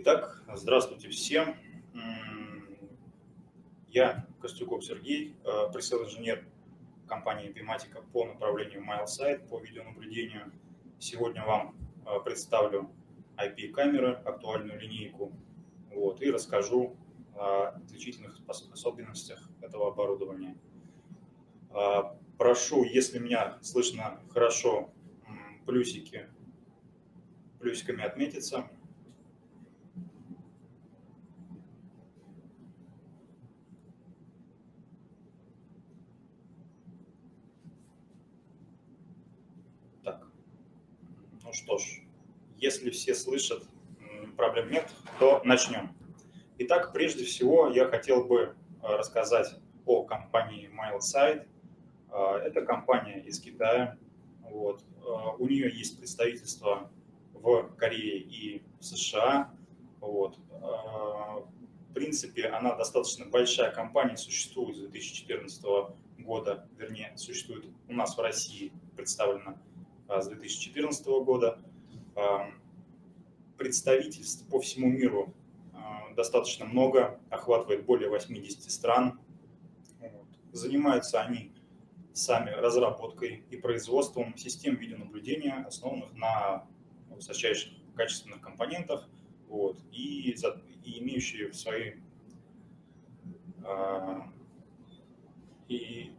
Итак, здравствуйте всем. Я Костюков Сергей, э, пресс-инженер компании Epimatica по направлению MileSite по видеонаблюдению. Сегодня вам э, представлю IP-камеры, актуальную линейку, вот, и расскажу о отличительных особенностях этого оборудования. Э, прошу, если меня слышно хорошо, плюсики, плюсиками отметиться. Ну что ж, если все слышат, проблем нет, то начнем. Итак, прежде всего я хотел бы э, рассказать о компании MileSide. Э, это компания из Китая. Вот. Э, у нее есть представительство в Корее и в США. Вот. В принципе, она достаточно большая компания, существует с 2014 года, вернее, существует у нас в России, представлена с 2014 года. А, представительств по всему миру а, достаточно много, охватывает более 80 стран. Занимаются они сами разработкой и производством систем видеонаблюдения, основанных на высочайших качественных компонентах вот, и, и имеющие в своей и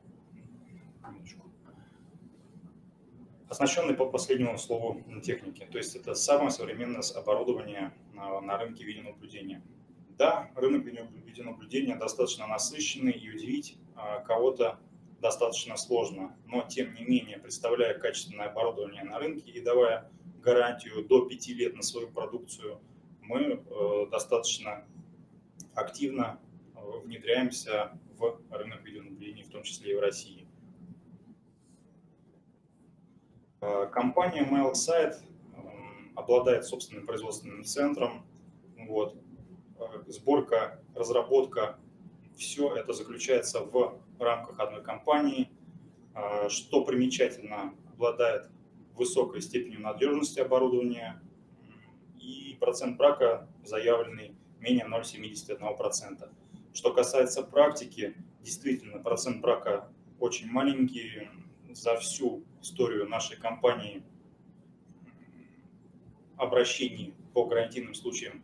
оснащенный по последнему слову техники. То есть это самое современное оборудование на, на рынке видеонаблюдения. Да, рынок видеонаблюдения достаточно насыщенный и удивить а, кого-то достаточно сложно, но тем не менее, представляя качественное оборудование на рынке и давая гарантию до 5 лет на свою продукцию, мы э, достаточно активно э, внедряемся в рынок видеонаблюдения, в том числе и в России. Э, компания MailSite обладает собственным производственным центром. Вот. Э, сборка, разработка, все это заключается в рамках одной компании. Э, что примечательно, обладает высокой степенью надежности оборудования и процент брака заявленный менее 0,71%. Что касается практики, действительно процент брака очень маленький, за всю историю нашей компании обращений по гарантийным случаям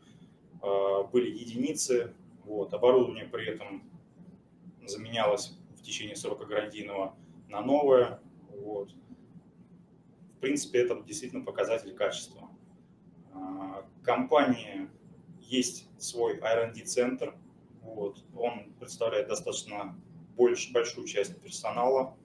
э, были единицы. Вот, оборудование при этом заменялось в течение срока гарантийного на новое. Вот. В принципе, это действительно показатель качества. Э, компании есть свой R&D-центр. Вот. Он представляет достаточно больш, большую часть персонала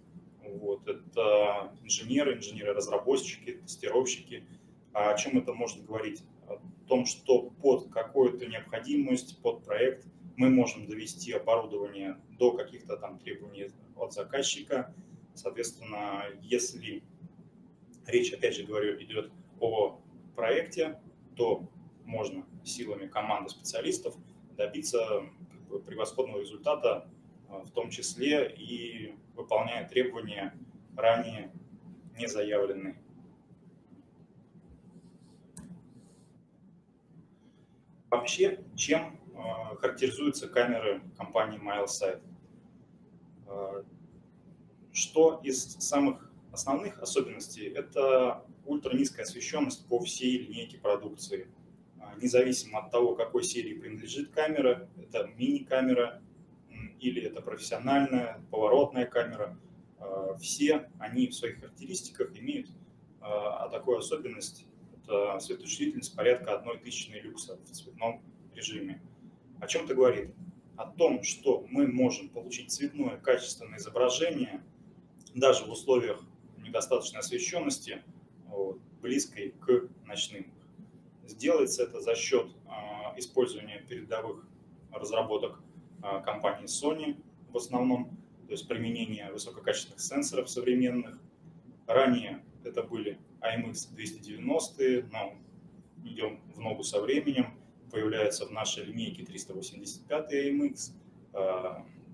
вот, это инженеры, инженеры-разработчики, тестировщики. А о чем это может говорить? О том, что под какую-то необходимость, под проект мы можем довести оборудование до каких-то там требований от заказчика. Соответственно, если речь, опять же говорю, идет о проекте, то можно силами команды специалистов добиться превосходного результата в том числе и выполняя требования ранее не заявленные. Вообще, чем а, характеризуются камеры компании MileSight? А, что из самых основных особенностей – это ультранизкая освещенность по всей линейке продукции. Независимо от того, какой серии принадлежит камера, это мини-камера или это профессиональная поворотная камера, а, все они в своих характеристиках имеют а, такую особенность, это светочувствительность порядка одной тысячной люкса в цветном режиме. О чем это говорит? О том, что мы можем получить цветное качественное изображение даже в условиях недостаточной освещенности, близкой к ночным. Сделается это за счет а, использования передовых разработок компании Sony в основном, то есть применение высококачественных сенсоров современных. Ранее это были IMX 290, но идем в ногу со временем, появляются в нашей линейке 385 IMX,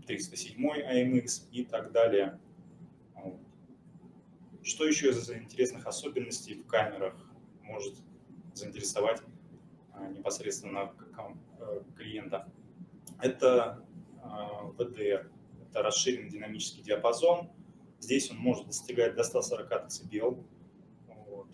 307 IMX и так далее. Что еще из интересных особенностей в камерах может заинтересовать непосредственно клиента. Это VDR, это расширенный динамический диапазон. Здесь он может достигать до 140 дБ. Вот.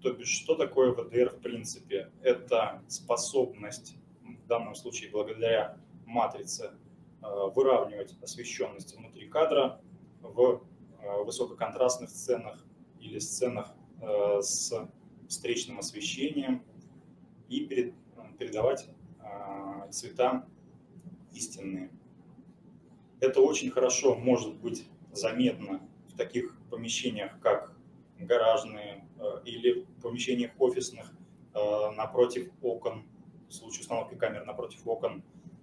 То бишь, что такое VDR в принципе? Это способность, в данном случае благодаря матрице, выравнивать освещенность внутри кадра в высококонтрастных сценах или сценах с встречным освещением и передавать цвета истинные. Это очень хорошо может быть заметно в таких помещениях, как гаражные э, или помещениях офисных э, напротив окон, в случае установки камер напротив окон.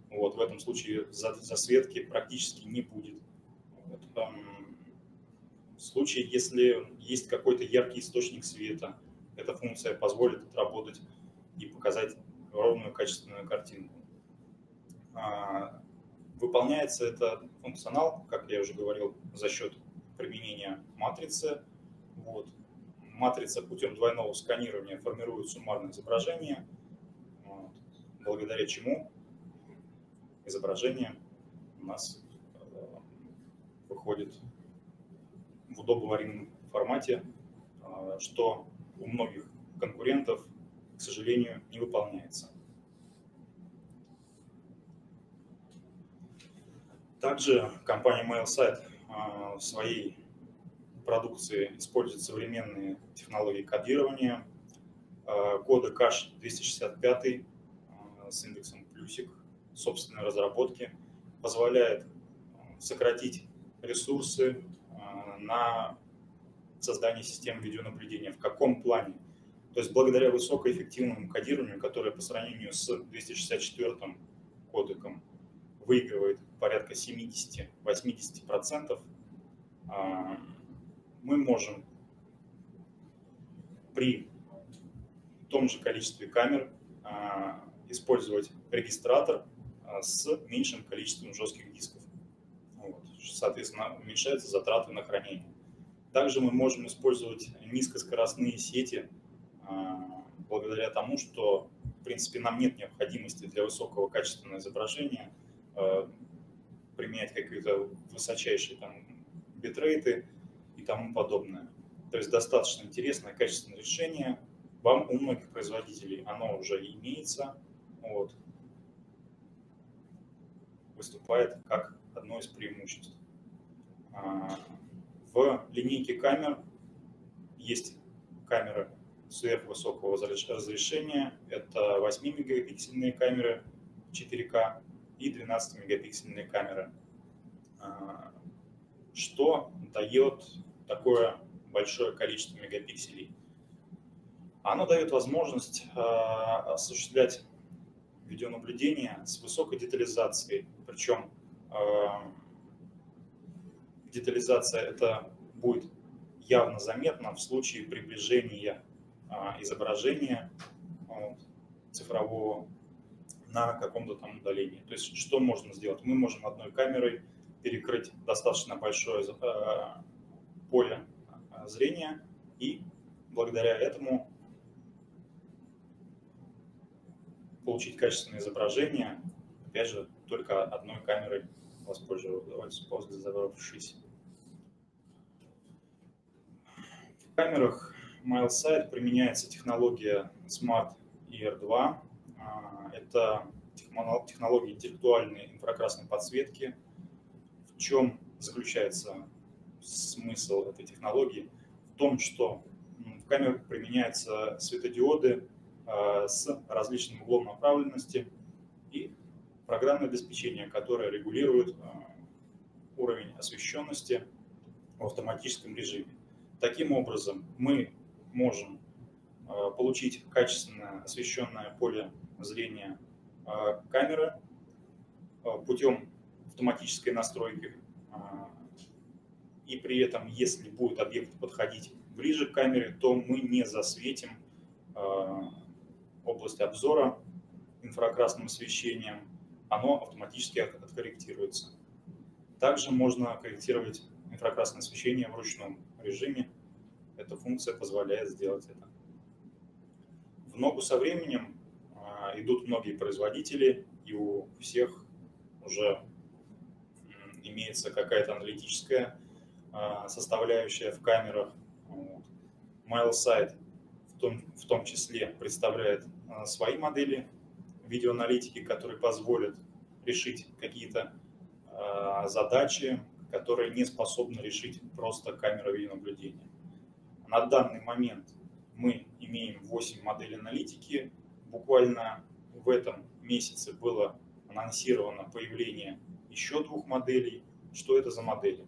Вот, в этом случае засветки практически не будет. Вот, в случае, если есть какой-то яркий источник света, эта функция позволит отработать и показать ровную качественную картинку. А, выполняется этот функционал, как я уже говорил, за счет применения матрицы. Вот. Матрица путем двойного сканирования формирует суммарное изображение, вот. благодаря чему изображение у нас э, выходит в удобоваримом формате, э, что у многих конкурентов, к сожалению, не выполняется. Также компания MailSite а, в своей продукции использует современные технологии кодирования. А, коды Cache 265 а, с индексом плюсик собственной разработки позволяет сократить ресурсы на создание систем видеонаблюдения. В каком плане? То есть благодаря высокоэффективному кодированию, которое по сравнению с 264 кодеком выигрывает порядка 70-80%, а, мы можем при том же количестве камер а, использовать регистратор а, с меньшим количеством жестких дисков. Вот. Соответственно, уменьшаются затраты на хранение. Также мы можем использовать низкоскоростные сети благодаря тому, что, в принципе, нам нет необходимости для высокого качественного изображения – применять какие-то высочайшие там битрейты и тому подобное. То есть достаточно интересное, качественное решение. Вам у многих производителей оно уже имеется. Вот. Выступает как одно из преимуществ. А, в линейке камер есть камеры сверхвысокого разрешения. Это 8-мегапиксельные камеры 4К и 12-мегапиксельные камеры. А, что дает такое большое количество мегапикселей? Оно дает возможность а, осуществлять видеонаблюдение с высокой детализацией. Причем а, детализация это будет явно заметно в случае приближения изображения цифрового на каком-то там удалении. То есть что можно сделать? Мы можем одной камерой перекрыть достаточно большое э, поле э, зрения и благодаря этому получить качественное изображение, опять же, только одной камерой воспользовавшись. В камерах MileSight применяется технология Smart ER2, а, это технология интеллектуальной инфракрасной подсветки. В чем заключается смысл этой технологии? В том, что в камерах применяются светодиоды а, с различным углом направленности и программное обеспечение, которое регулирует а, уровень освещенности в автоматическом режиме. Таким образом, мы можем получить качественное освещенное поле зрения а, камеры а, путем автоматической настройки. И при этом, если будет объект подходить ближе к камере, то мы не засветим область обзора инфракрасным освещением, оно автоматически откорректируется. Также можно корректировать инфракрасное освещение в ручном режиме. Эта функция позволяет сделать это. В ногу со временем идут многие производители, и у всех уже имеется какая-то аналитическая составляющая в камерах. MileSite в том, в том числе представляет свои модели видеоаналитики, которые позволят решить какие-то задачи, которые не способны решить просто камера видеонаблюдения. На данный момент мы имеем 8 моделей аналитики. Буквально в этом месяце было анонсировано появление еще двух моделей. Что это за модели?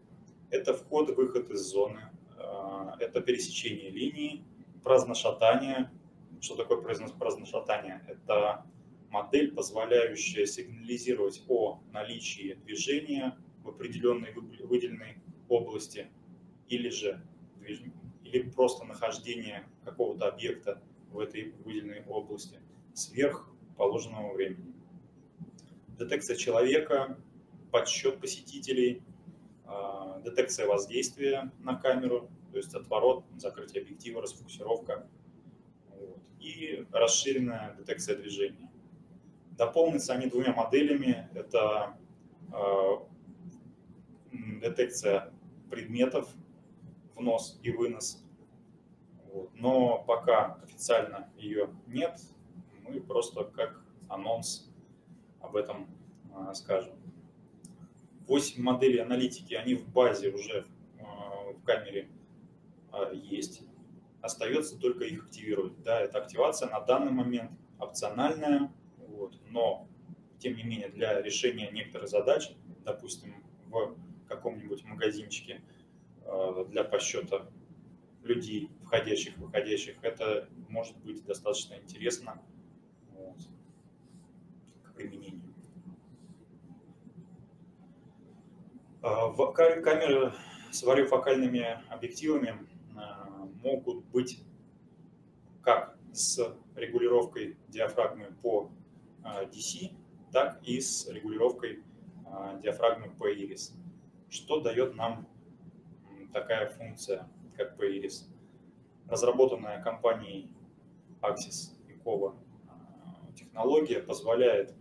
Это вход и выход из зоны, э, это пересечение линии, праздношатание. Что такое праздношатание? Это модель, позволяющая сигнализировать о наличии движения в определенной выделенной области или же или просто нахождение какого-то объекта в этой выделенной области сверх положенного времени. Детекция человека, подсчет посетителей, а, детекция воздействия на камеру, то есть отворот, закрытие объектива, расфокусировка вот, и расширенная детекция движения. Дополнятся они двумя моделями. Это э, детекция предметов, внос и вынос. Вот. Но пока официально ее нет, мы просто как анонс об этом э, скажем. 8 моделей аналитики, они в базе уже э, в камере э, есть. Остается только их активировать. Да, это активация на данный момент опциональная, вот, но тем не менее для решения некоторых задач, допустим, в каком-нибудь магазинчике э, для подсчета людей, входящих, выходящих, это может быть достаточно интересно вот, к применению. В камеры с вариофокальными объективами э, могут быть как с регулировкой диафрагмы по DC, так и с регулировкой диафрагмы по iris. Что дает нам такая функция, как PIRIS? Разработанная компанией Axis и Kova а, технология позволяет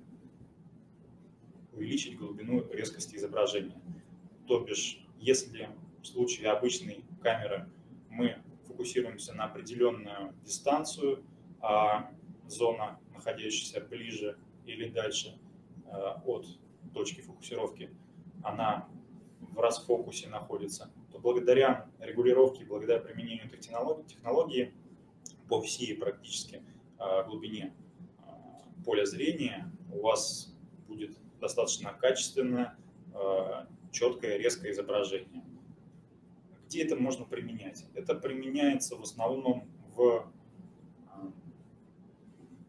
увеличить глубину резкости изображения. То бишь, если в случае обычной камеры мы фокусируемся на определенную дистанцию, а зона, находящаяся ближе или дальше а, от точки фокусировки, она в расфокусе находится, благодаря регулировке, благодаря применению этой технологии, технологии по всей практически а, глубине а, поля зрения у вас будет достаточно качественное, а, четкое, резкое изображение. Где это можно применять? Это применяется в основном в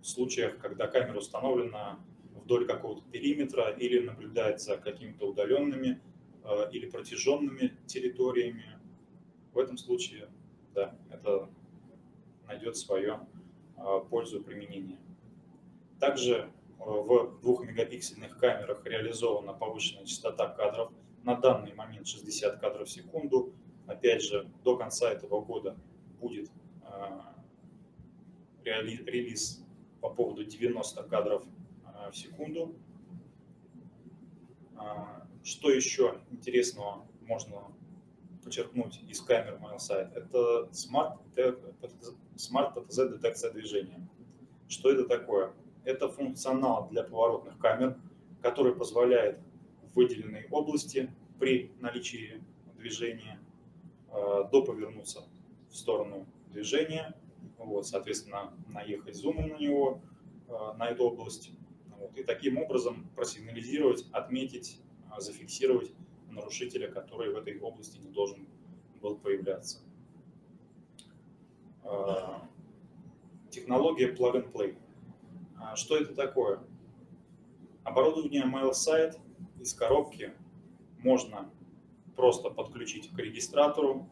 случаях, когда камера установлена вдоль какого-то периметра или наблюдает за какими-то удаленными или протяженными территориями. В этом случае, да, это найдет свое э, пользу применения. Также э, в 2-мегапиксельных камерах реализована повышенная частота кадров. На данный момент 60 кадров в секунду. Опять же, до конца этого года будет релиз по поводу 90 кадров в секунду. Что еще интересного можно подчеркнуть из камер MileSight? Это Smart, Smart PTZ детекция движения. Что это такое? Это функционал для поворотных камер, который позволяет в выделенной области при наличии движения э, доповернуться в сторону движения, вот, соответственно, наехать зумом на него, э, на эту область, вот, и таким образом просигнализировать, отметить зафиксировать нарушителя, который в этой области не должен был появляться. А, технология Plug and Play. А, что это такое? Оборудование MailSite из коробки можно просто подключить к регистратору.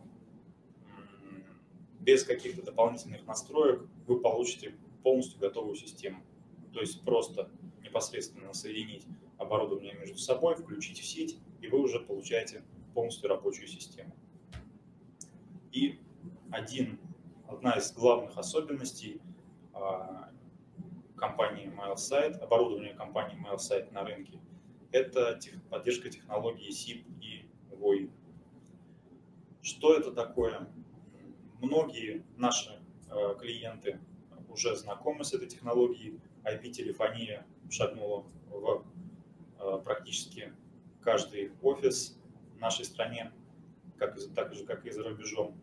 Без каких-то дополнительных настроек вы получите полностью готовую систему. То есть просто непосредственно соединить оборудование между собой, включить в сеть, и вы уже получаете полностью рабочую систему. И один, одна из главных особенностей а, компании MailSite, оборудование компании MailSite на рынке, это поддержка технологии SIP и VoIP. Что это такое? Многие наши э, клиенты уже знакомы с этой технологией. IP-телефония шагнула в практически каждый офис в нашей стране, как, так же, как и за рубежом.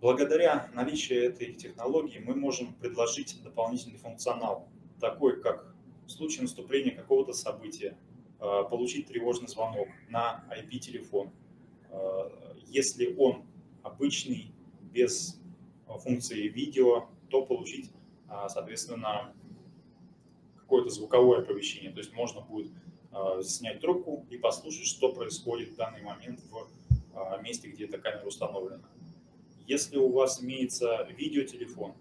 Благодаря наличию этой технологии мы можем предложить дополнительный функционал, такой как в случае наступления какого-то события, э, получить тревожный звонок на IP-телефон. Э, если он обычный, без функции видео, то получить, э, соответственно, какое-то звуковое оповещение. То есть можно будет снять трубку и послушать, что происходит в данный момент в месте, где эта камера установлена. Если у вас имеется видеотелефон,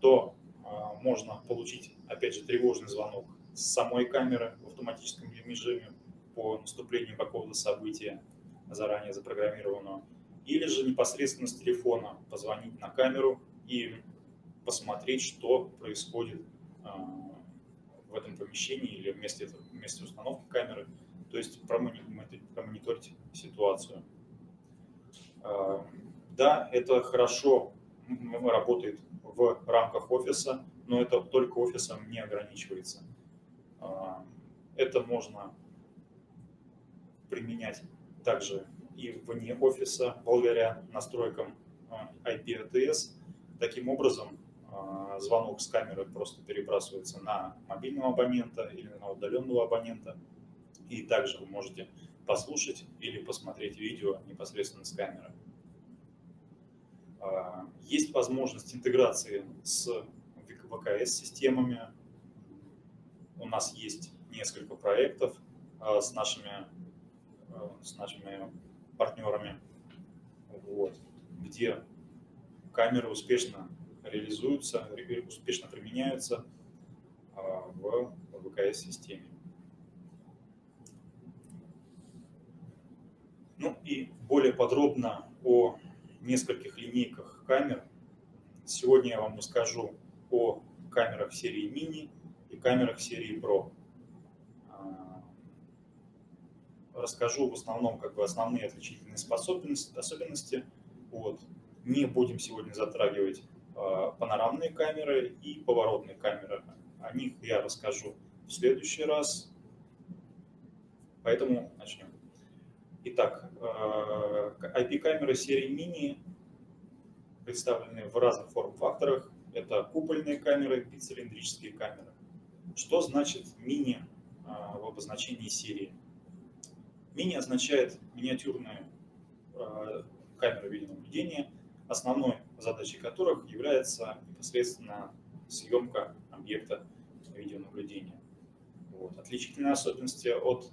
то э, можно получить, опять же, тревожный звонок с самой камеры в автоматическом режиме по наступлению какого-то события, заранее запрограммированного, или же непосредственно с телефона позвонить на камеру и посмотреть, что происходит в этом помещении или в месте, установки камеры, то есть промониторить ситуацию. Э, да, это хорошо работает в рамках офиса, но это только офисом не ограничивается. А, это можно применять также и вне офиса благодаря настройкам IP-ATS. А, Таким образом, а, звонок с камеры просто перебрасывается на мобильного абонента или на удаленного абонента. И также вы можете послушать или посмотреть видео непосредственно с камеры. А, есть возможность интеграции с ВКС-системами. У нас есть несколько проектов а, с нашими, а, с нашими партнерами, вот, где камеры успешно реализуются, успешно применяются в ВКС-системе. Ну и более подробно о нескольких линейках камер. Сегодня я вам расскажу о камерах серии Mini и камерах серии Pro. А, расскажу в основном как бы основные отличительные способности, особенности. Вот. Не будем сегодня затрагивать а, панорамные камеры и поворотные камеры. О них я расскажу в следующий раз. Поэтому начнем. Итак, IP-камеры э, серии Mini представлены в разных форм-факторах. Это купольные камеры, бицилиндрические камеры. Что значит мини э, в обозначении серии? Мини означает миниатюрную э, камеру видеонаблюдения, основной задачей которых является непосредственно съемка объекта видеонаблюдения. Вот. Отличительные особенности от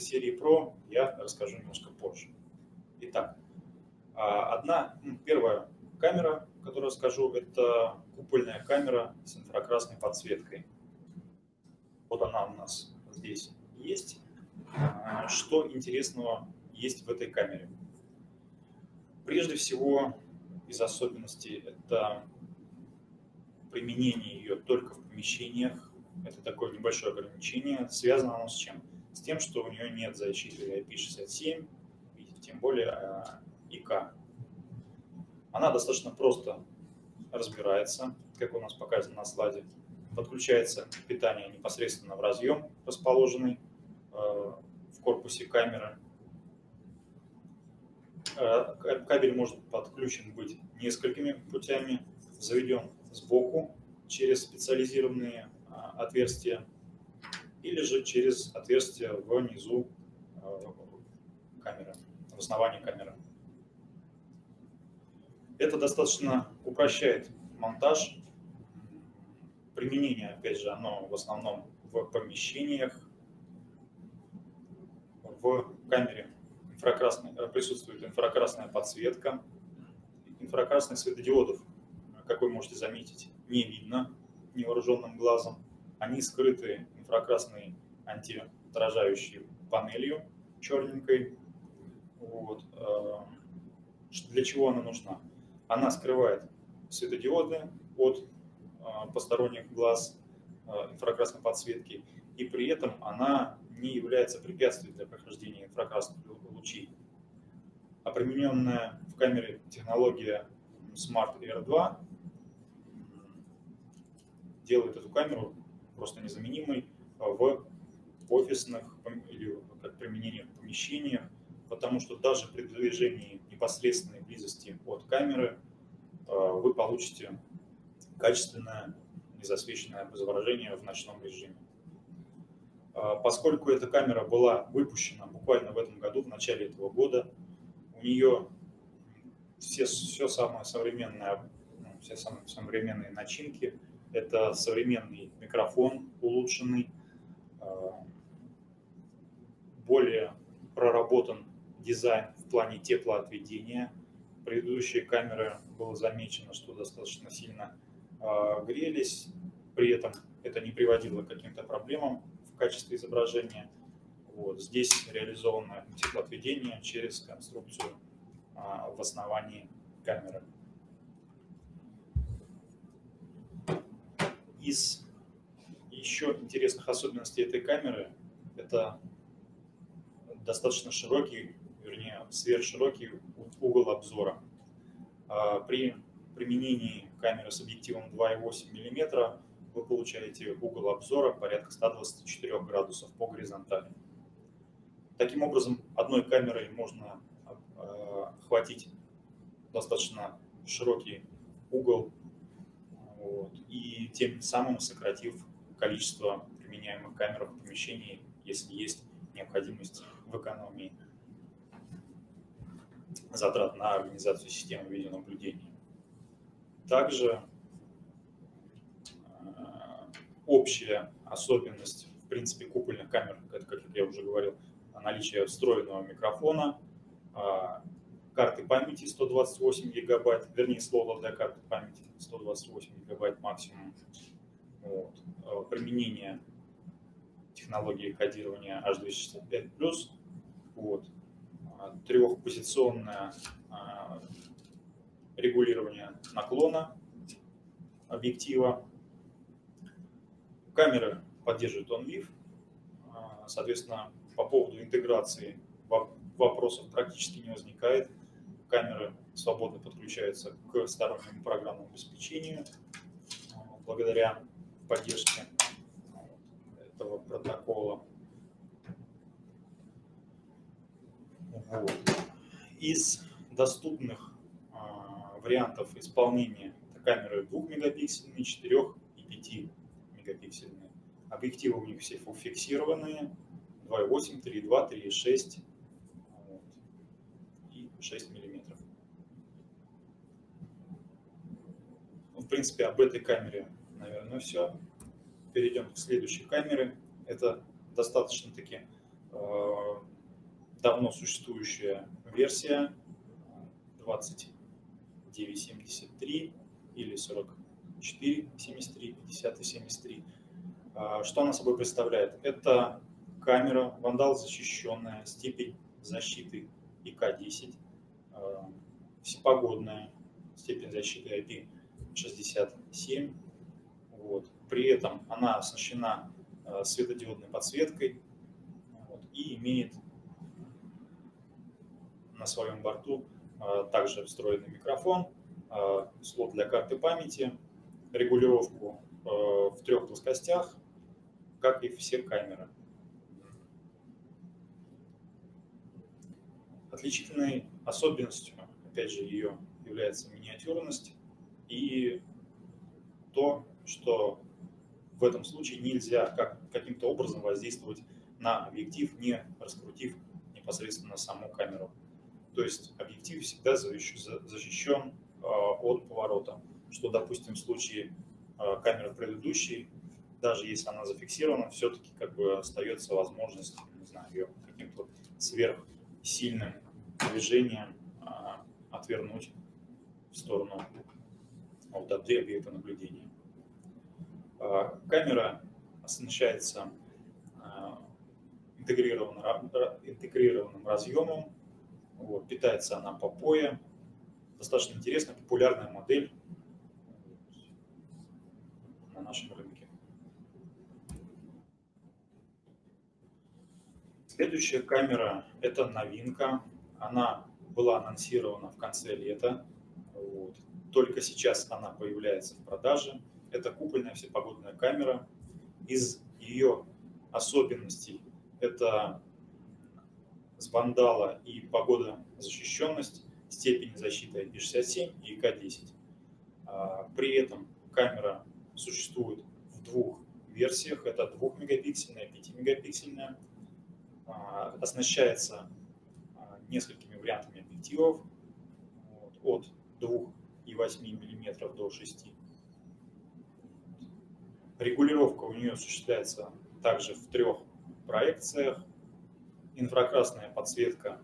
серии Pro я расскажу немножко позже. Итак, а, одна, ну, первая камера, которую скажу, это купольная камера с инфракрасной подсветкой. Вот она у нас здесь есть. А, что интересного есть в этой камере? Прежде всего, из особенностей, это применение ее только в помещениях. Это такое небольшое ограничение. Связано оно с чем? с тем, что у нее нет защиты IP67, и тем более а, ИК. Она достаточно просто разбирается, как у нас показано на слайде. Подключается питание непосредственно в разъем, расположенный а, в корпусе камеры. А, кабель может подключен быть несколькими путями, заведен сбоку через специализированные отверстия или же через отверстие внизу э, камеры, в основании камеры. Это достаточно упрощает монтаж. Применение, опять же, оно в основном в помещениях. В камере инфракрасной, э, присутствует инфракрасная подсветка. Инфракрасных светодиодов, как вы можете заметить, не видно невооруженным глазом. Они скрыты инфракрасной антиотражающей панелью черненькой. Вот. Э, для чего она нужна? Она скрывает светодиоды от посторонних глаз инфракрасной подсветки, и при этом она не является препятствием для прохождения инфракрасных лучей. А примененная в камере технология Smart R2 делает эту камеру просто незаменимой в офисных или как применениях в помещениях, потому что даже при движении непосредственной близости от камеры вы получите качественное незасвеченное изображение в ночном режиме. А, поскольку эта камера была выпущена буквально в этом году, в начале этого года, у нее все, все самое современное, ну, все самые современные начинки. Это современный микрофон улучшенный, а, более проработан дизайн в плане теплоотведения. Предыдущие камеры было замечено, что достаточно сильно а, грелись, при этом это не приводило к каким-то проблемам в качестве изображения. Вот. Здесь реализовано теплоотведение через конструкцию а, в основании камеры. Из еще интересных особенностей этой камеры это достаточно широкий, вернее, сверхширокий угол обзора. А, при применении камеры с объективом 2,8 мм вы получаете угол обзора порядка 124 градусов по горизонтали. Таким образом, одной камерой можно э, охватить достаточно широкий угол вот, и тем самым сократив количество применяемых камер в помещении, если есть необходимость в экономии затрат на организацию системы видеонаблюдения. Также общая особенность, в принципе, купольных камер, как я уже говорил, наличие встроенного микрофона, а, карты памяти 128 гигабайт, вернее, слово для карты памяти 128 гигабайт максимум. Вот. А, применение технологии кодирования H265+, вот. А, трехпозиционное регулирование наклона объектива, Камера поддерживает OnVIF, а, соответственно, по поводу интеграции вопросов практически не возникает. Камеры свободно подключаются к стороннему программному обеспечению а, благодаря поддержке этого протокола. Вот. Из доступных а, вариантов исполнения камеры 2 мегапиксельные, 4 и 5 мегапиксельные. Объективы у них все фиксированные. 2.8, 3.2, 3.6 вот, и 6 миллиметров. Ну, в принципе, об этой камере, наверное, все. Перейдем к следующей камере. Это достаточно-таки э, давно существующая версия 2973 или 40 4, 73, 50 и 73. Что она собой представляет? Это камера вандал защищенная, степень защиты ИК-10, а, всепогодная степень защиты IP67. Вот. При этом она оснащена а, светодиодной подсветкой вот, и имеет на своем борту а, также встроенный микрофон, слот для карты памяти, регулировку э, в трех плоскостях, как и все камеры. Отличительной особенностью, опять же, ее является миниатюрность и то, что в этом случае нельзя как, каким-то образом воздействовать на объектив, не раскрутив непосредственно саму камеру. То есть объектив всегда защищен э, от поворота что, допустим, в случае э, камеры предыдущей, даже если она зафиксирована, все-таки как бы остается возможность, не знаю, ее каким-то сверхсильным движением а, отвернуть в сторону от объекта наблюдения. А, камера оснащается а, интегрированным, интегрированным разъемом, вот, питается она по POE. Достаточно интересная, популярная модель на нашем рынке. Следующая камера – это новинка. Она была анонсирована в конце лета. Вот. Только сейчас она появляется в продаже. Это купольная всепогодная камера. Из ее особенностей это с вандала и погодозащищенность, степень защиты IP67 и ИК-10. А, при этом камера существует в двух версиях. Это 2-мегапиксельная, 5-мегапиксельная. А, оснащается а, несколькими вариантами объективов от 2,8 мм до 6 Регулировка у нее осуществляется также в трех проекциях. Инфракрасная подсветка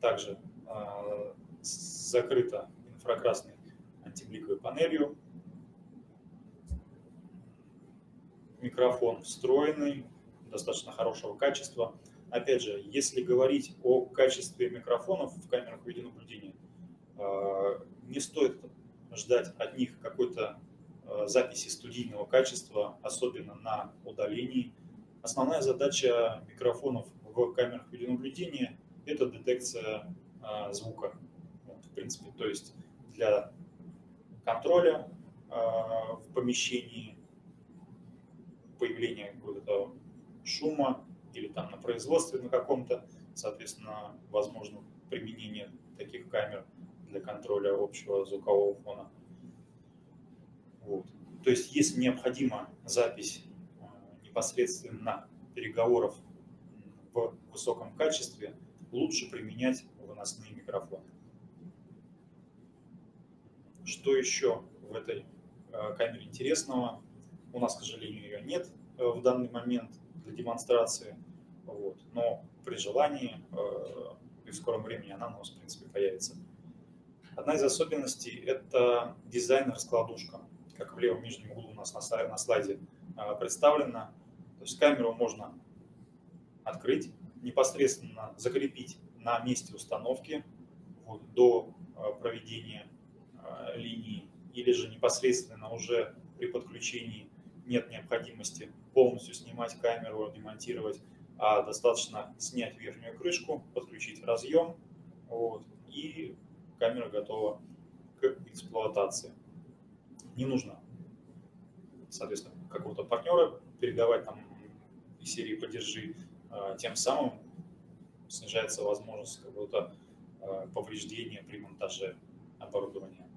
также э, закрыта инфракрасной антибликовой панелью. Микрофон встроенный, достаточно хорошего качества. Опять же, если говорить о качестве микрофонов в камерах видеонаблюдения, э, не стоит ждать от них какой-то э, записи студийного качества, особенно на удалении. Основная задача микрофонов в камерах видеонаблюдения – это детекция э, звука. Вот, в принципе, то есть для контроля в помещении, появления какого-то шума или там на производстве на каком-то, соответственно, возможно применение таких камер для контроля общего звукового фона. Вот. То есть, если необходима запись э, непосредственно переговоров в высоком качестве, лучше применять выносные микрофоны. Что еще в этой э, камере интересного? У нас, к сожалению, ее нет э, в данный момент для демонстрации. Вот. Но при желании и в скором времени она у нас, в принципе, появится. Одна из особенностей – это дизайн-раскладушка, как в левом нижнем углу у нас на слайде а, представлено. То есть камеру можно открыть, непосредственно закрепить на месте установки вот, до проведения линии, или же непосредственно уже при подключении нет необходимости полностью снимать камеру, демонтировать, а достаточно снять верхнюю крышку, подключить разъем, вот, и камера готова к эксплуатации. Не нужно, соответственно, какого-то партнера передавать там из серии «Подержи», а, тем самым снижается возможность какого-то а, повреждения при монтаже оборудования.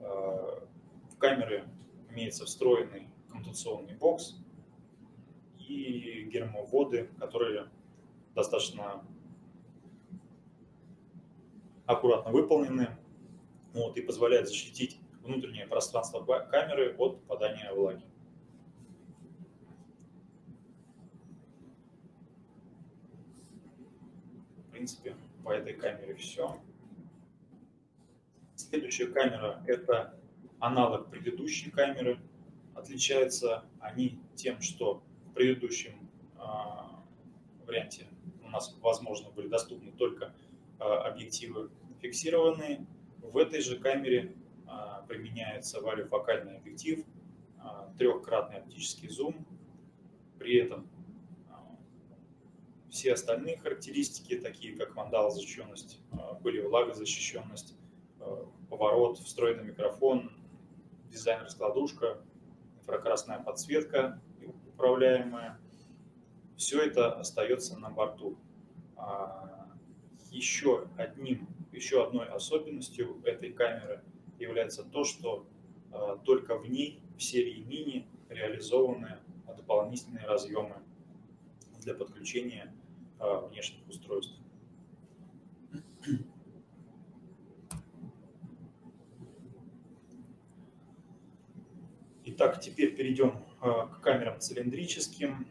А, в камере имеется встроенный коммутационный бокс и гермоводы, которые достаточно аккуратно выполнены вот, и позволяет защитить внутреннее пространство камеры от попадания влаги. В принципе, по этой камере все. Следующая камера – это аналог предыдущей камеры. Отличаются они тем, что в предыдущем э, варианте у нас, возможно, были доступны только а, объективы фиксированные. В этой же камере а, применяется валюфокальный объектив, а, трехкратный оптический зум. При этом все остальные характеристики, такие как защищенность, были влагозащищенность, поворот, встроенный микрофон, дизайн-раскладушка, инфракрасная подсветка управляемая. Все это остается на борту еще одним, еще одной особенностью этой камеры является то, что э, только в ней, в серии мини, реализованы дополнительные разъемы для подключения э, внешних устройств. Итак, теперь перейдем э, к камерам цилиндрическим.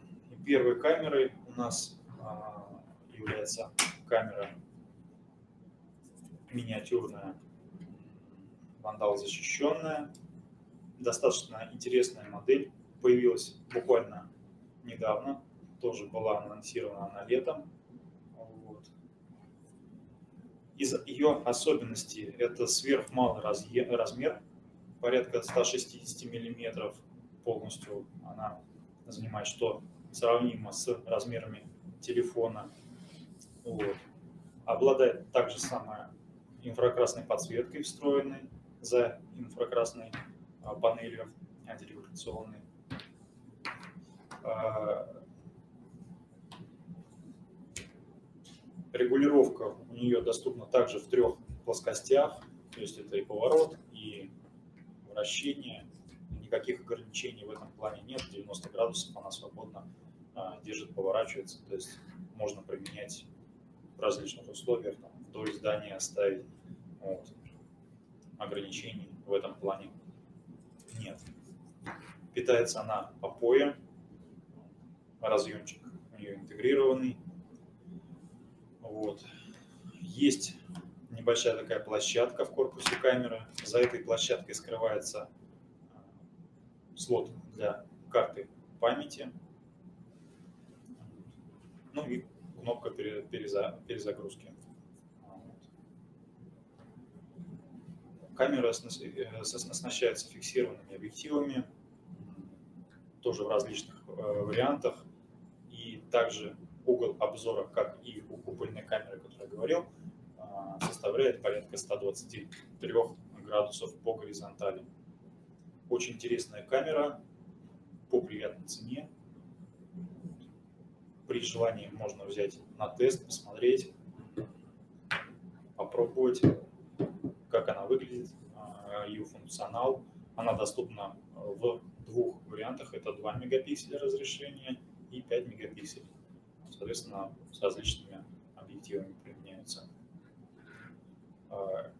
Первой камерой у нас является камера миниатюрная, вандал защищенная. Достаточно интересная модель. Появилась буквально недавно. Тоже была анонсирована на летом. Вот. Из ее особенностей это сверхмалый размер, порядка 160 миллиметров полностью она занимает, что сравнимо с размерами телефона. Вот. Обладает также самой инфракрасной подсветкой встроенной за инфракрасной а, панелью антиреволюционной. А, регулировка у нее доступна также в трех плоскостях, то есть это и поворот, и вращение. Никаких ограничений в этом плане нет, 90 градусов она свободно а, держит, поворачивается, то есть можно применять в различных условиях, там, вдоль здания оставить. Вот. Ограничений в этом плане нет. Питается она по пое, разъемчик у нее интегрированный. Вот. Есть небольшая такая площадка в корпусе камеры. За этой площадкой скрывается слот для карты памяти. Ну и кнопка перезагрузки. Камера э, оснащается фиксированными объективами, тоже в различных э, вариантах. И также угол обзора, как и у купольной камеры, о которой я говорил, составляет порядка 123 градусов по горизонтали. Очень интересная камера по приятной цене. При желании можно взять на тест, посмотреть, попробовать, как она выглядит, а, ее функционал. Она доступна в двух вариантах. Это 2 мегапикселя разрешения и 5 мегапикселей. Соответственно, с различными объективами применяются. А,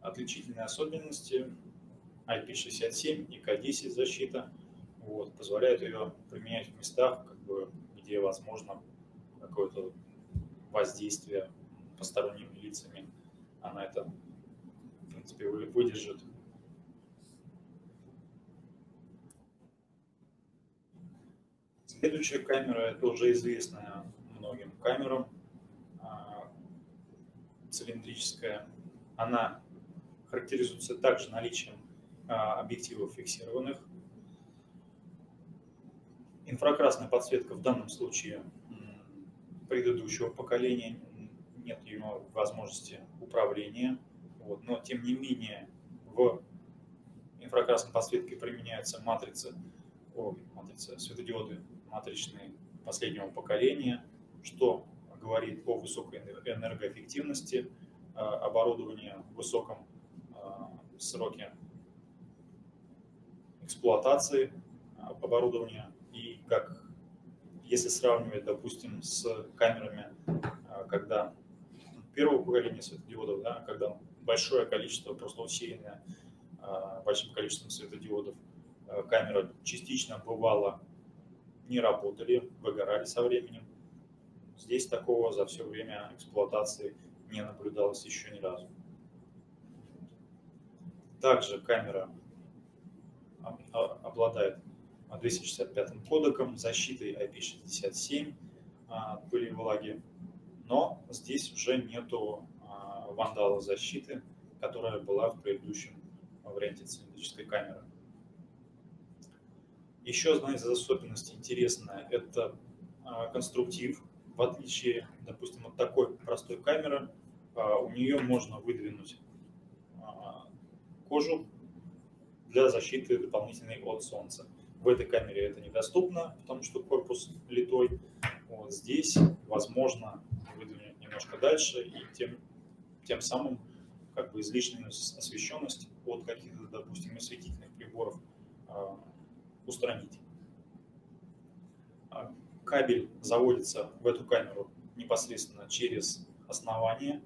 отличительные особенности IP67 и K10 защита вот, позволяют ее применять в местах, как бы, где возможно какое-то воздействие посторонними лицами. Она это, в принципе, выдержит. Следующая камера, это уже известная многим камерам, цилиндрическая. Она характеризуется также наличием а, объективов фиксированных. Инфракрасная подсветка в данном случае предыдущего поколения, нет ее возможности управления. Вот. Но тем не менее в инфракрасной подсветке применяются матрицы, о, матрицы светодиоды матричные последнего поколения, что говорит о высокой энергоэффективности а, оборудования, высоком а, сроке эксплуатации а, оборудования и как если сравнивать, допустим, с камерами, когда первого поколения светодиодов, да, когда большое количество, просто усиленное большим количеством светодиодов, камера частично бывала не работали, выгорали со временем. Здесь такого за все время эксплуатации не наблюдалось еще ни разу. Также камера обладает 265 кодеком, защитой IP67 от пыли и влаги, но здесь уже нету а, вандала защиты, которая была в предыдущем варианте цилиндрической камеры. Еще одна из особенностей интересная – это а, конструктив. В отличие, допустим, от такой простой камеры, а, у нее можно выдвинуть а, кожу для защиты дополнительной от солнца. В этой камере это недоступно, потому что корпус литой. Вот здесь возможно выдвинуть немножко дальше и тем, тем самым как бы излишнюю освещенность от каких-то, допустим, осветительных приборов устранить. Кабель заводится в эту камеру непосредственно через основание,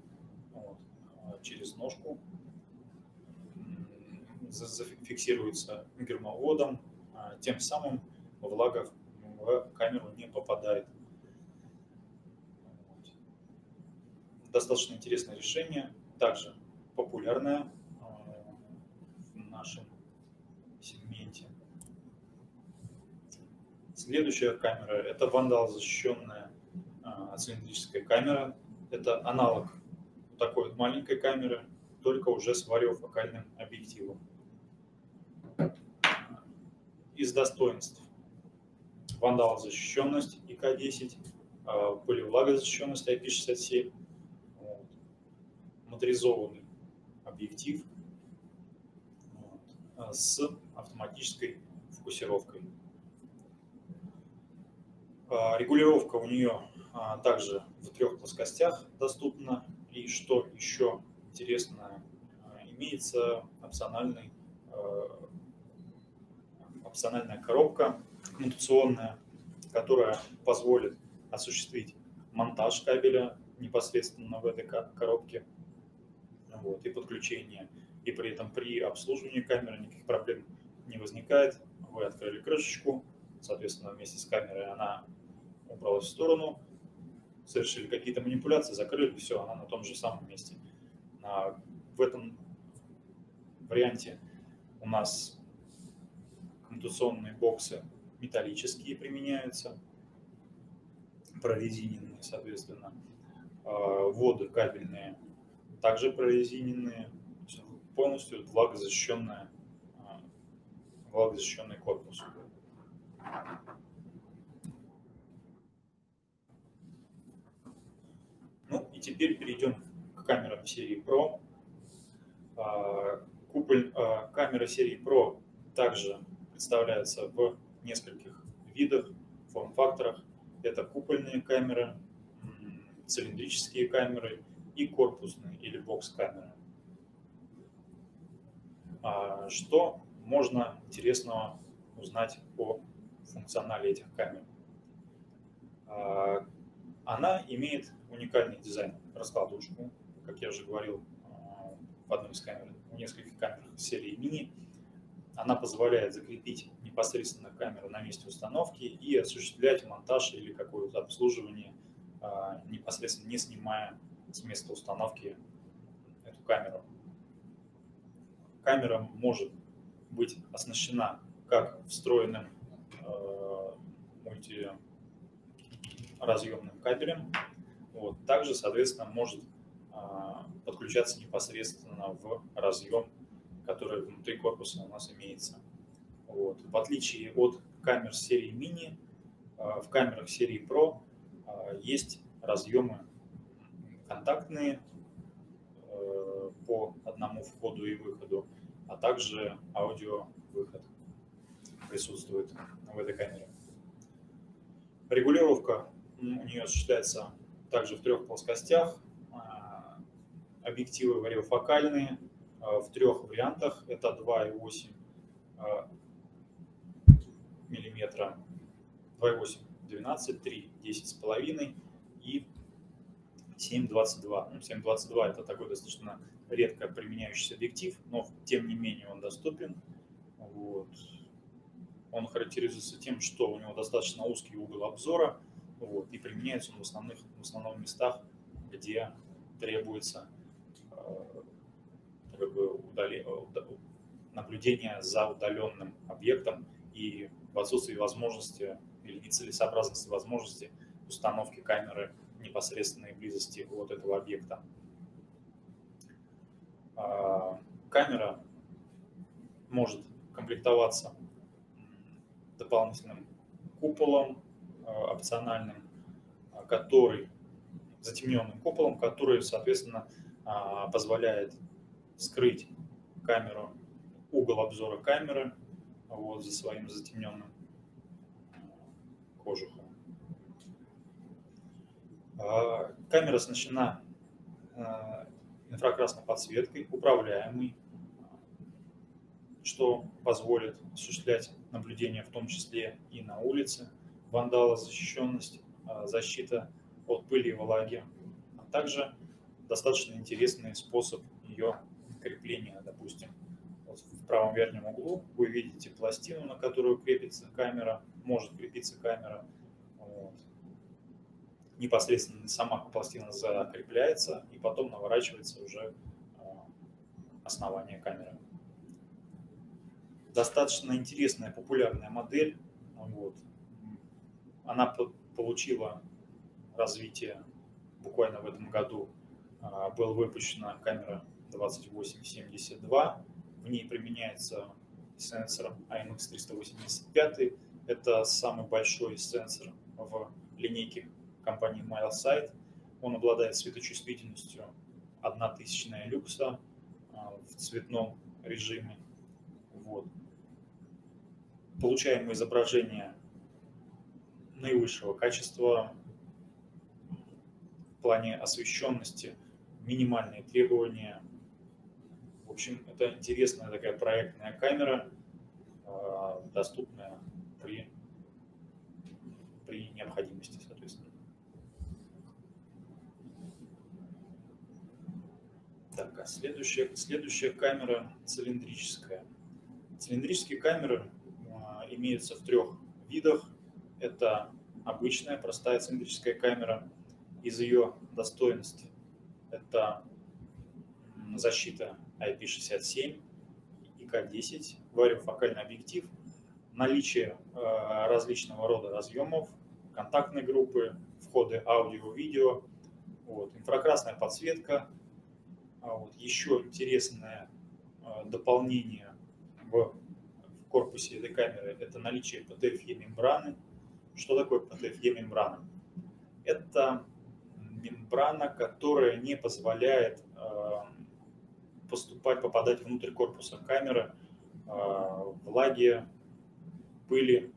вот, а через ножку, зафиксируется гермоводом, а тем самым влага в камеру не попадает. Достаточно интересное решение, также популярное в нашем сегменте. Следующая камера – это вандал защищенная а, цилиндрическая камера. Это аналог такой вот маленькой камеры, только уже с вариофокальным объективом. из достоинств. Вандалозащищенность ИК-10, пылевлагозащищенность IP67, вот, моторизованный объектив вот, с автоматической фокусировкой. Регулировка у нее также в трех плоскостях доступна. И что еще интересно, имеется опциональный, опциональная коробка коммутационная, которая позволит осуществить монтаж кабеля непосредственно в этой коробке вот, и подключение. И при этом при обслуживании камеры никаких проблем не возникает. Вы открыли крышечку, соответственно, вместе с камерой она убралась в сторону, совершили какие-то манипуляции, закрыли, все, она на том же самом месте. А в этом варианте у нас коммутационные боксы металлические применяются, прорезиненные, соответственно. А, воды кабельные также прорезиненные, полностью влагозащищенная, а, влагозащищенный корпус. Ну и теперь перейдем к камерам серии Pro. А, куполь, камера серии Pro также представляется в нескольких видах, форм-факторах. Это купольные камеры, цилиндрические камеры и корпусные или бокс-камеры. А что можно интересного узнать о функционале этих камер? А, она имеет уникальный дизайн, раскладушку, как я уже говорил а, в одной из камер, в нескольких камерах серии мини. Она позволяет закрепить непосредственно камеру на месте установки и осуществлять монтаж или какое-то обслуживание а, непосредственно не снимая с места установки эту камеру. Камера может быть оснащена как встроенным э, мультиразъемным кабелем, вот, также, соответственно, может э, подключаться непосредственно в разъем, который внутри корпуса у нас имеется. Вот. В отличие от камер серии Mini, а, в камерах серии Pro а, есть разъемы контактные э, по одному входу и выходу, а также аудио-выход присутствует в этой камере. Регулировка у нее осуществляется также в трех плоскостях. А, объективы вариофокальные в трех вариантах. Это 2,8 миллиметра 2,8 12, 3 10,5 и 7,22. Ну, 7,22 это такой достаточно редко применяющийся объектив, но тем не менее он доступен. Вот. Он характеризуется тем, что у него достаточно узкий угол обзора, вот, и применяется он в, основных, в основном местах, где требуется э, как бы удали, наблюдение за удаленным объектом и в отсутствии возможности или нецелесообразности возможности установки камеры в непосредственной близости от этого объекта. А, камера может комплектоваться дополнительным куполом опциональным, а, который затемненным куполом, который, соответственно, позволяет скрыть камеру, угол обзора камеры вот, за своим затемненным кожухом. А, камера оснащена а, инфракрасной подсветкой, управляемой, что позволит осуществлять наблюдение в том числе и на улице, вандалозащищенность, а, защита от пыли и влаги, а также достаточно интересный способ ее крепления, допустим, в правом верхнем углу вы видите пластину, на которую крепится камера, может крепиться камера. Вот. Непосредственно сама пластина закрепляется и потом наворачивается уже а, основание камеры. Достаточно интересная, популярная модель. Вот. Она получила развитие буквально в этом году. А, Была выпущена камера 2872 в ней применяется сенсором AMX385. Это самый большой сенсор в линейке компании MileSight. Он обладает светочувствительностью 1 тысячная люкса а, в цветном режиме. Вот. Получаемое изображение наивысшего качества в плане освещенности, минимальные требования. В общем, это интересная такая проектная камера, а, доступная при, при необходимости, соответственно. Так, а следующая, следующая камера цилиндрическая. Цилиндрические камеры а, имеются в трех видах. Это обычная простая цилиндрическая камера. Из ее достоинств это защита IP67, ИК-10, вариофокальный объектив, наличие э, различного рода разъемов, контактной группы, входы аудио-видео, вот, инфракрасная подсветка. А вот, еще интересное э, дополнение в, корпусе этой камеры – это наличие PTFE-мембраны. Что такое PTFE-мембрана? Это мембрана, которая не позволяет э, поступать, попадать внутрь корпуса камеры э, влаги, пыли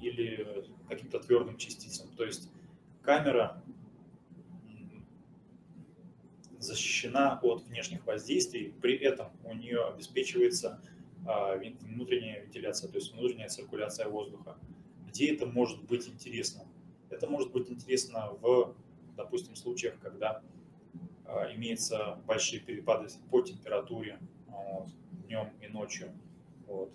или каким-то твердым частицам. То есть камера защищена от внешних воздействий, при этом у нее обеспечивается а, внутренняя вентиляция, то есть внутренняя циркуляция воздуха. Где это может быть интересно? Это может быть интересно в, допустим, случаях, когда а, имеются большие перепады по температуре днем и ночью. Вот.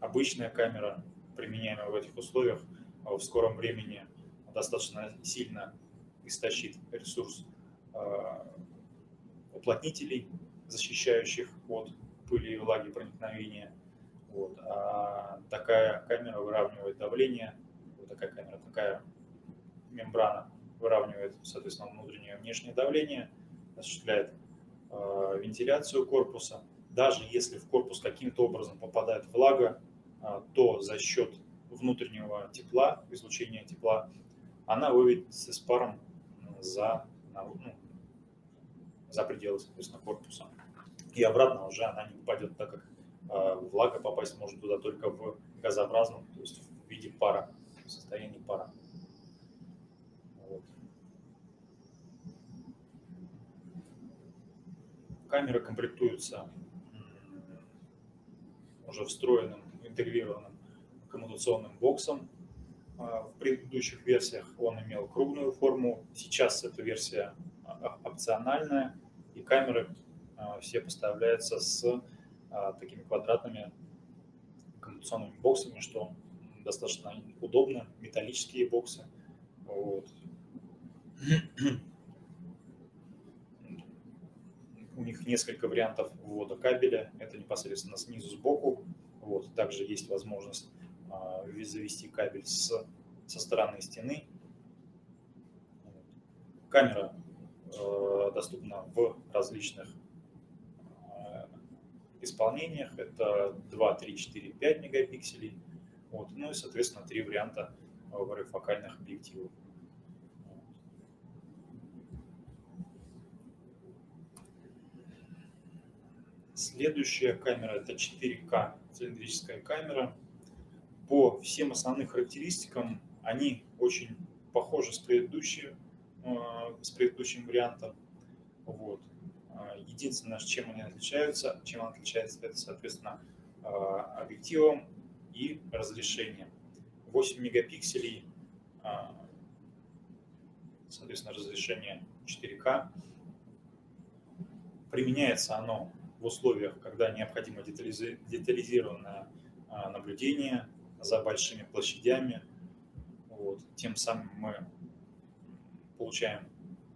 Обычная камера, применяемая в этих условиях, а, в скором времени достаточно сильно истощит ресурс уплотнителей, защищающих от пыли и влаги проникновения. Вот. А такая камера выравнивает давление, вот такая камера, такая мембрана выравнивает, соответственно, внутреннее и внешнее давление, осуществляет э, вентиляцию корпуса. Даже если в корпус каким-то образом попадает влага, э, то за счет внутреннего тепла, излучения тепла, она выведется с паром за, ну, за пределы, соответственно, корпуса и обратно уже она не попадет, так как влага попасть может туда только в газообразном, то есть в виде пара, в состоянии пара. Вот. Камера комплектуется уже встроенным, интегрированным коммутационным боксом. В предыдущих версиях он имел круглую форму, сейчас эта версия опциональная, и камеры а, все поставляются с а, такими квадратными коммутационными боксами, что достаточно удобно, металлические боксы. Вот. У них несколько вариантов ввода кабеля. Это непосредственно снизу, сбоку. Вот. Также есть возможность а, завести кабель с, со стороны стены. Камера э, доступна в различных исполнениях. Это 2, 3, 4, 5 мегапикселей. Вот. Ну и, соответственно, три варианта варифокальных объективов. Следующая камера это 4К цилиндрическая камера. По всем основным характеристикам они очень похожи с, предыдущим, э, с предыдущим вариантом. Вот. А, единственное, чем они отличаются, чем он отличается, это, соответственно, а, объективом и разрешением. 8 мегапикселей, а, соответственно, разрешение 4К. Применяется оно в условиях, когда необходимо детализированное наблюдение за большими площадями. Вот. Тем самым мы получаем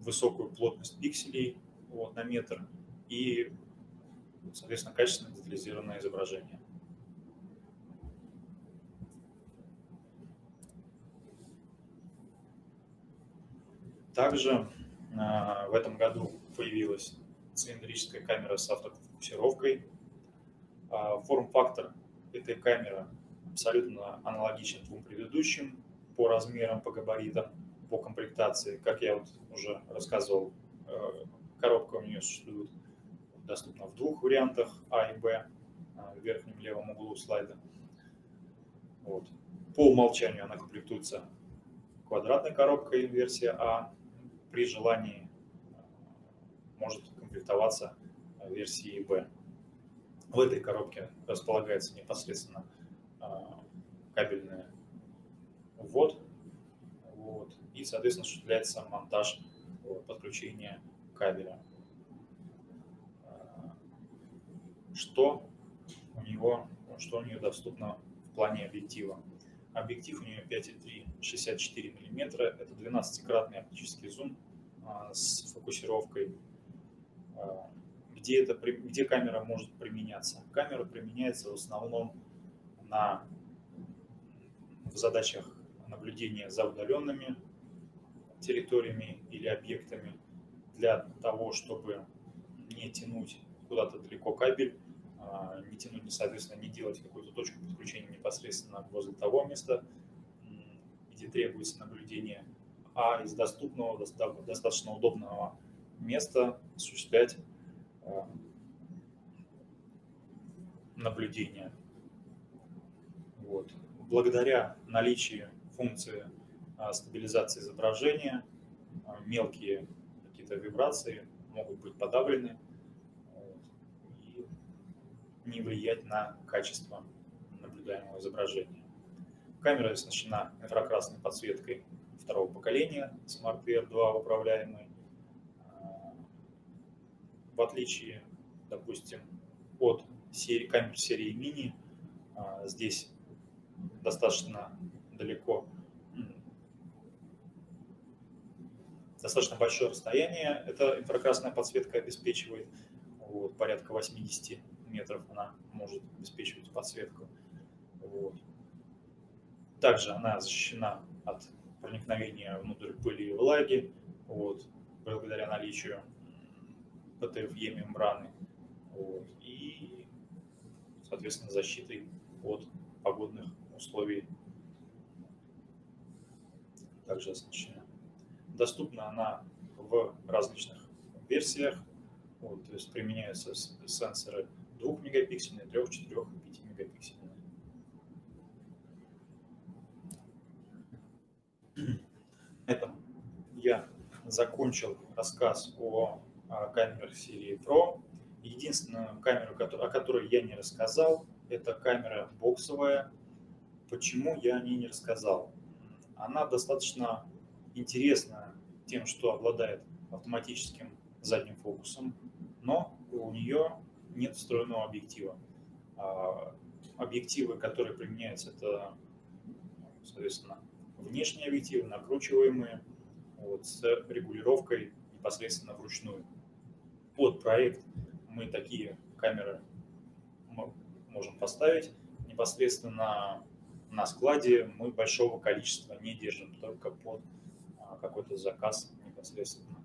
высокую плотность пикселей, вот, на метр и, соответственно, качественно детализированное изображение. Также э, в этом году появилась цилиндрическая камера с автофокусировкой. Форм-фактор этой камеры абсолютно аналогичен двум предыдущим по размерам, по габаритам, по комплектации. Как я вот уже рассказывал, коробка у нее существует доступна в двух вариантах А и Б в верхнем левом углу слайда. Вот. По умолчанию она комплектуется квадратной коробкой версия А. При желании может комплектоваться версией Б. В этой коробке располагается непосредственно кабельный ввод. Вот, и, соответственно, осуществляется монтаж подключения кабеля. А, что у него, что у нее доступно в плане объектива? Объектив у нее 5,3 64 мм. Это 12-кратный оптический зум а, с фокусировкой где, это, где камера может применяться? Камера применяется в основном на, в задачах наблюдения за удаленными территориями или объектами для того, чтобы не тянуть куда-то далеко кабель, а, не тянуть, соответственно, не делать какую-то точку подключения непосредственно возле того места, где требуется наблюдение, а из доступного, достаточно удобного места осуществлять Э, наблюдения. Вот. Благодаря наличию функции э, стабилизации изображения, мелкие какие-то вибрации могут быть подавлены и не влиять на качество наблюдаемого изображения. Камера оснащена инфракрасной подсветкой второго поколения Smart VR2 управляемой в отличие, допустим, от серии, камер серии мини, а, здесь достаточно далеко, достаточно большое расстояние эта инфракрасная подсветка обеспечивает, вот, порядка 80 метров она может обеспечивать подсветку. Вот. Также она защищена от проникновения внутрь пыли и влаги, вот, благодаря наличию ПТФЕ мембраны вот, и, соответственно, защитой от погодных условий также оснащена. Доступна она в различных версиях, вот, то есть применяются сенсоры 2 мегапиксельные, 3, 4 и 5 мегапиксельные. На этом я закончил рассказ о камерах серии Pro. Единственную камеру, о которой я не рассказал, это камера боксовая. Почему я о ней не рассказал? Она достаточно интересна тем, что обладает автоматическим задним фокусом, но у нее нет встроенного объектива. А, объективы, которые применяются, это, соответственно, внешние объективы, накручиваемые, вот, с регулировкой непосредственно вручную под проект мы такие камеры можем поставить. Непосредственно на складе мы большого количества не держим, только под какой-то заказ непосредственно.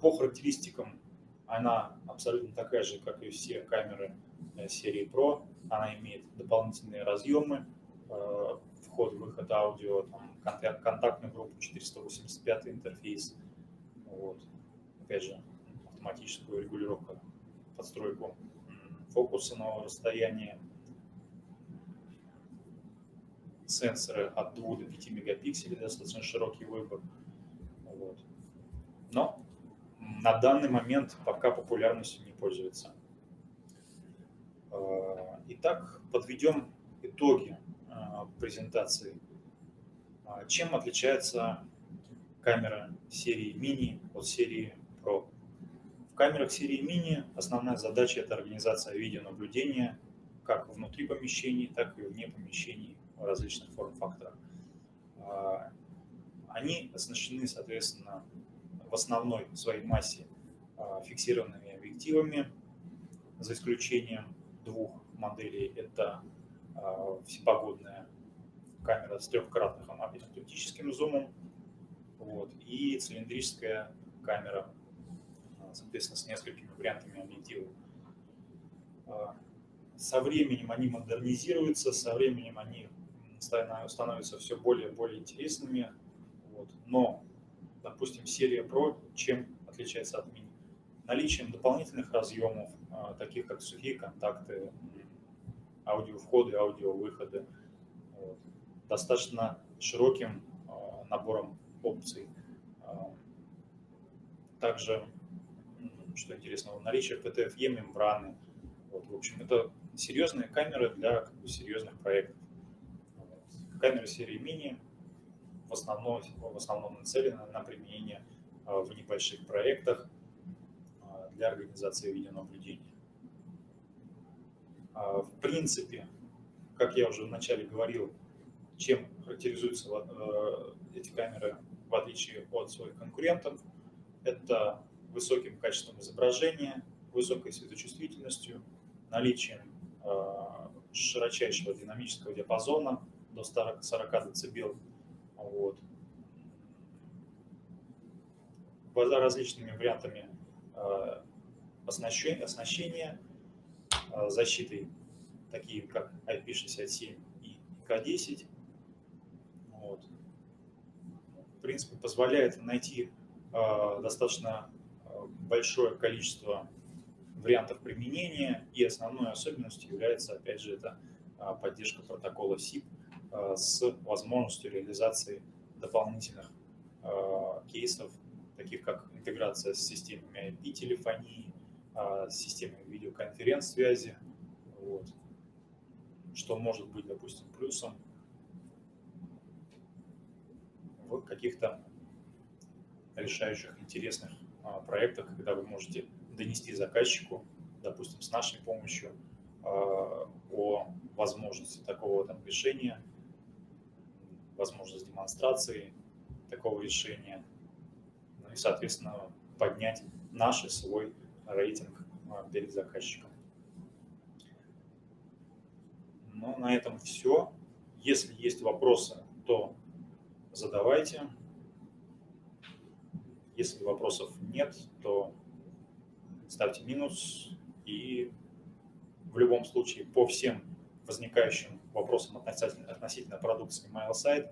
По характеристикам она абсолютно такая же, как и все камеры э, серии Pro. Она имеет дополнительные разъемы, э, вход-выход аудио, там, контактную группу 485 интерфейс. Вот. Опять же, автоматическую регулировку, подстройку фокуса на расстояние, сенсоры от 2 до 5 мегапикселей, достаточно широкий выбор. Вот. Но на данный момент пока популярностью не пользуется. А, итак, подведем итоги а, презентации. А, чем отличается камера серии мини от серии Pro? камерах серии мини основная задача – это организация видеонаблюдения как внутри помещений, так и вне помещений в различных форм-факторах. А, они оснащены, соответственно, в основной своей массе а, фиксированными объективами, за исключением двух моделей. Это а, всепогодная камера с трехкратным оптическим зумом вот, и цилиндрическая камера соответственно, с несколькими вариантами объективов. Со временем они модернизируются, со временем они становятся все более и более интересными. Вот. Но, допустим, серия Pro чем отличается от мини? Наличием дополнительных разъемов, а, таких как сухие контакты, аудиовходы, аудиовыходы, вот. достаточно широким а, набором опций. А, также, что интересного, наличие PTFE мембраны. Вот, в общем, это серьезные камеры для как бы, серьезных проектов. Камеры серии мини в основном, в основном нацелены на применение а, в небольших проектах а, для организации видеонаблюдения. А, в принципе, как я уже вначале говорил, чем характеризуются эти камеры в отличие от своих конкурентов, это высоким качеством изображения, высокой светочувствительностью, наличием широчайшего динамического диапазона, до 40 дБ. Вот. различными вариантами э, оснащения, оснащения защитой, такие как IP67 и К10. Вот. В принципе, позволяет найти э, достаточно большое количество вариантов применения, и основной особенностью является, опять же, это поддержка протокола SIP, с возможностью реализации дополнительных э, кейсов, таких как интеграция с системами IP-телефонии, э, с системами видеоконференц-связи, вот. что может быть, допустим, плюсом в каких-то решающих интересных проектах, когда вы можете донести заказчику, допустим, с нашей помощью о возможности такого там решения – возможность демонстрации такого решения, ну и, соответственно, поднять наш и свой рейтинг а, перед заказчиком. Ну, на этом все. Если есть вопросы, то задавайте. Если вопросов нет, то ставьте минус. И в любом случае по всем возникающим вопросам относительно, относительно продукции MailSite,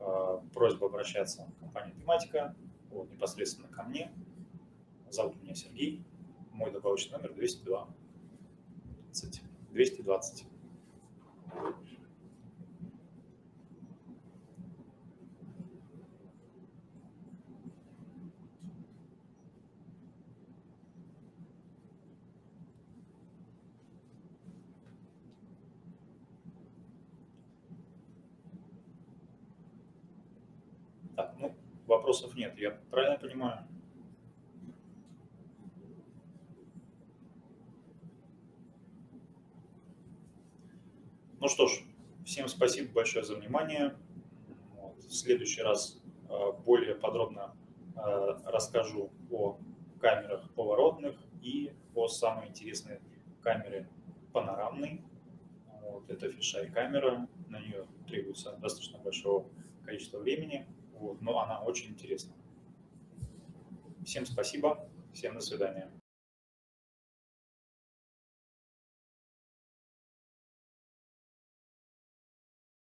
э, просьба обращаться в компанию Тематика, вот, непосредственно ко мне. Зовут меня Сергей, мой добавочный номер 202 220. Вопросов нет, я правильно понимаю? Ну что ж, всем спасибо большое за внимание. Вот. В следующий раз э, более подробно э, расскажу о камерах поворотных и о самой интересной камере панорамной. Вот, это фишай камера, на нее требуется достаточно большого количества времени. Вот, но она очень интересна. Всем спасибо, всем до свидания.